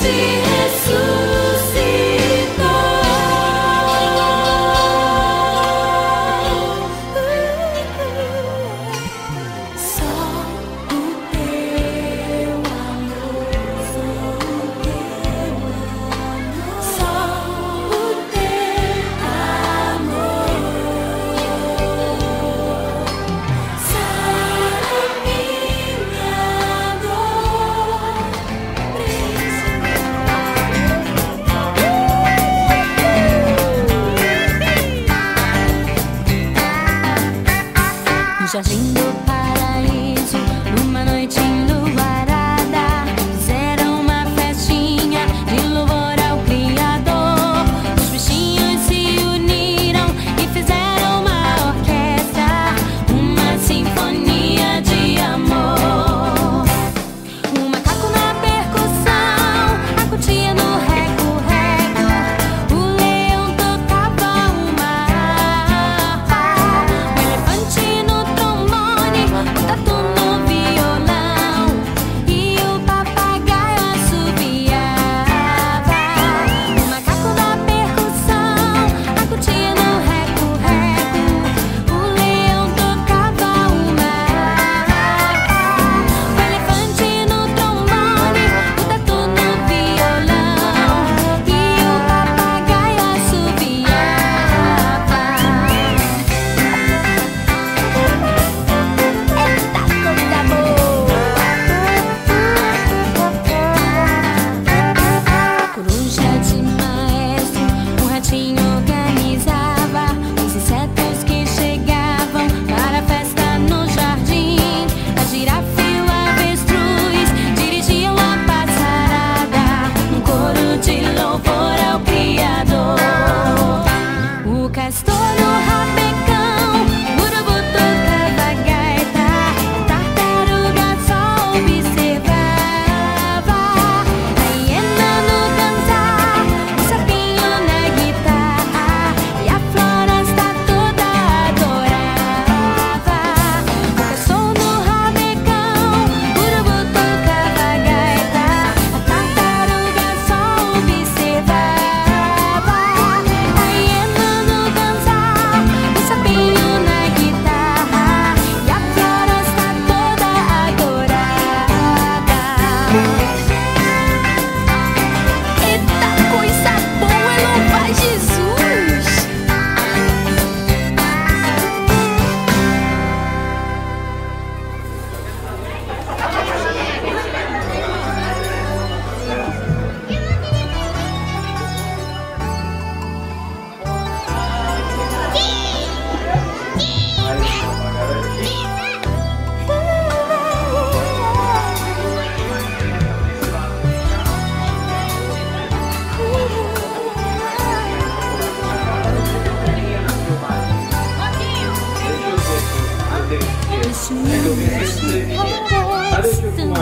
empty muchas lindas. So happy 祝你幸福，万事都好。